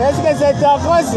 Est-ce que c'est ta face